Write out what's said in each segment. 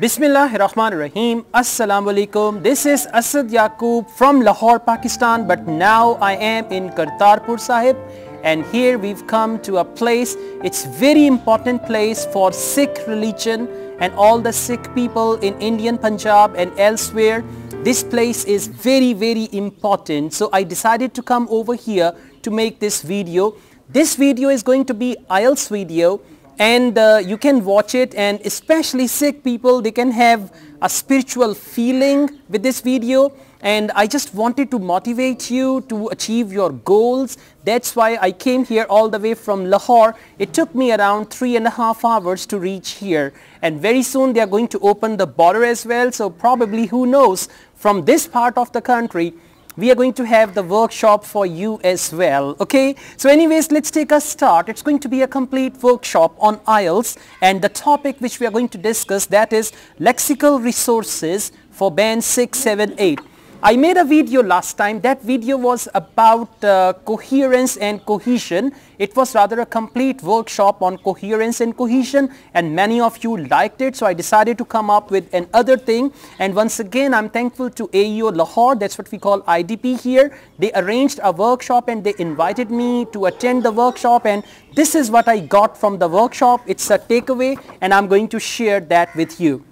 Bismillah Rahman Rahim. Assalamu alaikum. This is Asad Yaqub from Lahore, Pakistan, but now I am in Kartarpur Sahib and here we've come to a place, it's very important place for Sikh religion and all the Sikh people in Indian Punjab and elsewhere. This place is very, very important. So I decided to come over here to make this video. This video is going to be IELTS video and uh, you can watch it and especially Sikh people they can have a spiritual feeling with this video and I just wanted to motivate you to achieve your goals. That's why I came here all the way from Lahore. It took me around three and a half hours to reach here and very soon they are going to open the border as well so probably who knows from this part of the country we are going to have the workshop for you as well okay? So anyways let's take a start. It's going to be a complete workshop on IELTS and the topic which we are going to discuss that is lexical resources for band 6 7 8 I made a video last time. That video was about uh, coherence and cohesion. It was rather a complete workshop on coherence and cohesion and many of you liked it. So I decided to come up with another thing. And once again, I'm thankful to AEO Lahore. That's what we call IDP here. They arranged a workshop and they invited me to attend the workshop. And this is what I got from the workshop. It's a takeaway and I'm going to share that with you.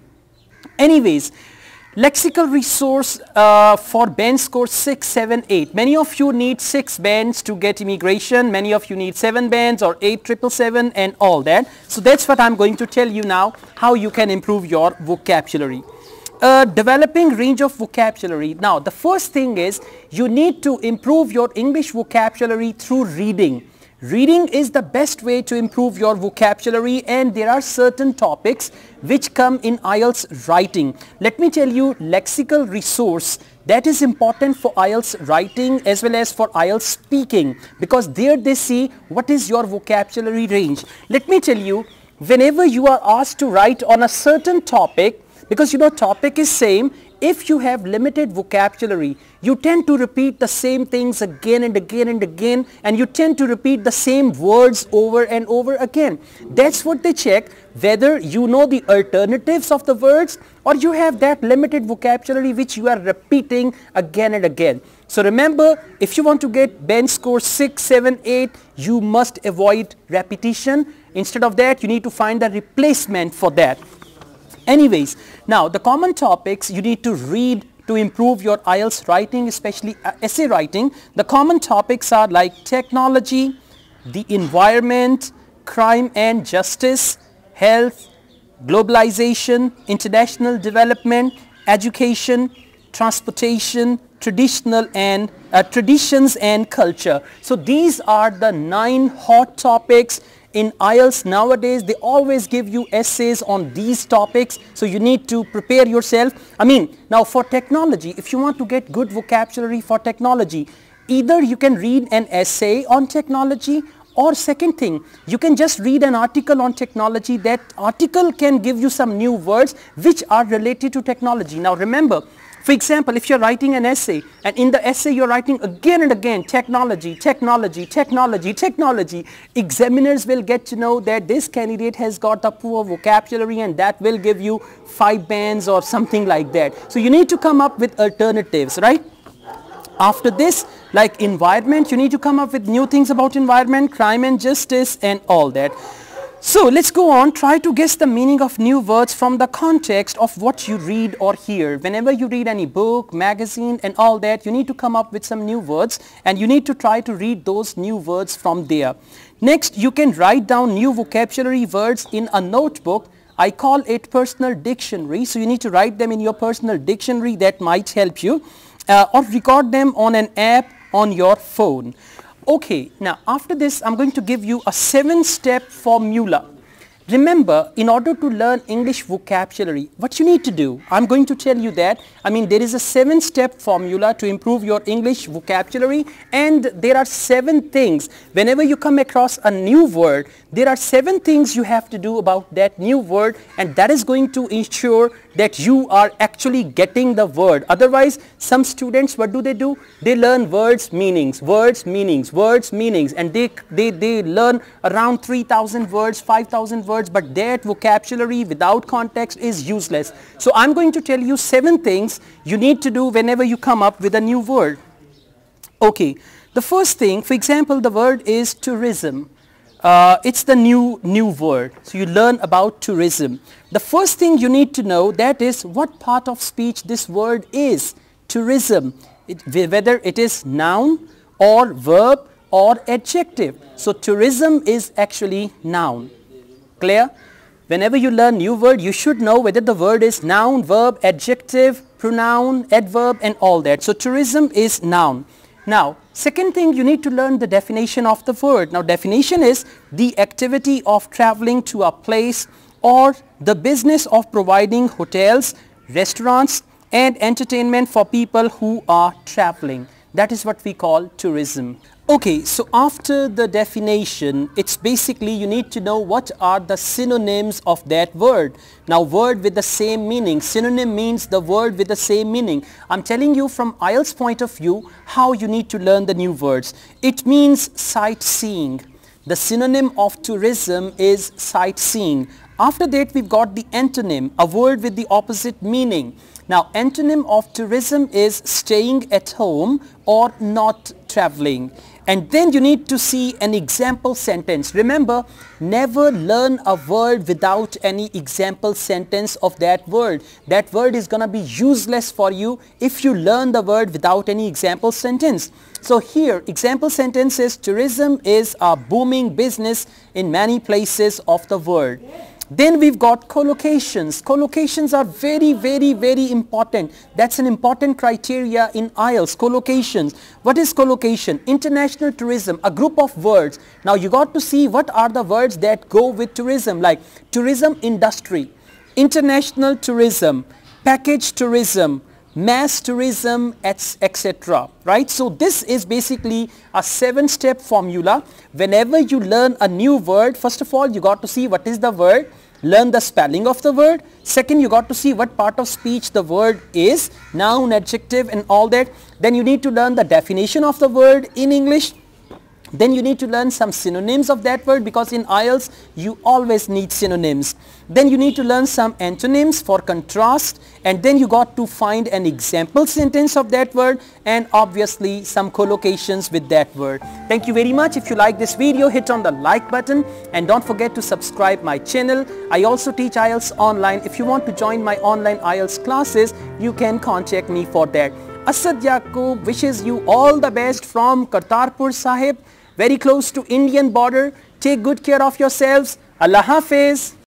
Anyways, lexical resource uh, for band score 6, 7, 8. Many of you need 6 bands to get immigration. Many of you need 7 bands or 8 triple seven and all that. So that's what I'm going to tell you now how you can improve your vocabulary. Uh, developing range of vocabulary. Now the first thing is you need to improve your English vocabulary through reading. Reading is the best way to improve your vocabulary and there are certain topics which come in IELTS writing. Let me tell you lexical resource that is important for IELTS writing as well as for IELTS speaking because there they see what is your vocabulary range. Let me tell you whenever you are asked to write on a certain topic because you know topic is same if you have limited vocabulary, you tend to repeat the same things again and again and again and you tend to repeat the same words over and over again. That's what they check whether you know the alternatives of the words or you have that limited vocabulary which you are repeating again and again. So remember if you want to get band score 6, 7, 8 you must avoid repetition. Instead of that you need to find a replacement for that. Anyways, now the common topics you need to read to improve your IELTS writing, especially uh, essay writing. The common topics are like technology, the environment, crime and justice, health, globalization, international development, education, transportation, traditional and uh, traditions and culture. So these are the nine hot topics in IELTS nowadays they always give you essays on these topics so you need to prepare yourself. I mean now for technology if you want to get good vocabulary for technology either you can read an essay on technology or second thing you can just read an article on technology that article can give you some new words which are related to technology. Now remember for example, if you're writing an essay and in the essay you're writing again and again technology, technology, technology, technology, examiners will get to know that this candidate has got a poor vocabulary and that will give you five bands or something like that. So you need to come up with alternatives, right? After this, like environment, you need to come up with new things about environment, crime and justice and all that. So let's go on, try to guess the meaning of new words from the context of what you read or hear. Whenever you read any book, magazine and all that, you need to come up with some new words and you need to try to read those new words from there. Next, you can write down new vocabulary words in a notebook. I call it personal dictionary. So you need to write them in your personal dictionary that might help you uh, or record them on an app on your phone. Okay, now after this I'm going to give you a seven step formula. Remember, in order to learn English vocabulary, what you need to do, I'm going to tell you that, I mean there is a seven step formula to improve your English vocabulary and there are seven things. Whenever you come across a new word, there are seven things you have to do about that new word and that is going to ensure that you are actually getting the word. Otherwise, some students, what do they do? They learn words, meanings, words, meanings, words, meanings and they, they, they learn around 3000 words, 5000 words but that vocabulary without context is useless. So I'm going to tell you seven things you need to do whenever you come up with a new word. Okay, the first thing, for example, the word is tourism. Uh, it's the new new word. So you learn about tourism. The first thing you need to know that is what part of speech this word is. Tourism, it, whether it is noun or verb or adjective. So tourism is actually noun. Clear? Whenever you learn new word, you should know whether the word is noun, verb, adjective, pronoun, adverb and all that. So tourism is noun. Now, second thing you need to learn the definition of the word. Now, definition is the activity of traveling to a place or the business of providing hotels, restaurants and entertainment for people who are traveling. That is what we call tourism. Okay, so after the definition, it's basically you need to know what are the synonyms of that word. Now word with the same meaning, synonym means the word with the same meaning. I'm telling you from IELTS point of view how you need to learn the new words. It means sightseeing. The synonym of tourism is sightseeing. After that we've got the antonym, a word with the opposite meaning. Now antonym of tourism is staying at home or not traveling. And then you need to see an example sentence. Remember, never learn a word without any example sentence of that word. That word is going to be useless for you if you learn the word without any example sentence. So here, example sentence is tourism is a booming business in many places of the world. Then we've got collocations. Collocations are very, very, very important. That's an important criteria in IELTS, collocations. What is collocation? International tourism, a group of words. Now you got to see what are the words that go with tourism like tourism industry, international tourism, package tourism, mass tourism, etc. Right? So this is basically a seven-step formula. Whenever you learn a new word, first of all, you got to see what is the word, learn the spelling of the word. Second, you got to see what part of speech the word is, noun, adjective and all that. Then you need to learn the definition of the word in English then you need to learn some synonyms of that word because in IELTS you always need synonyms. Then you need to learn some antonyms for contrast and then you got to find an example sentence of that word and obviously some collocations with that word. Thank you very much. If you like this video hit on the like button and don't forget to subscribe my channel. I also teach IELTS online. If you want to join my online IELTS classes you can contact me for that. Asad Yaqub wishes you all the best from Kartarpur Sahib very close to Indian border. Take good care of yourselves. Allah Hafiz.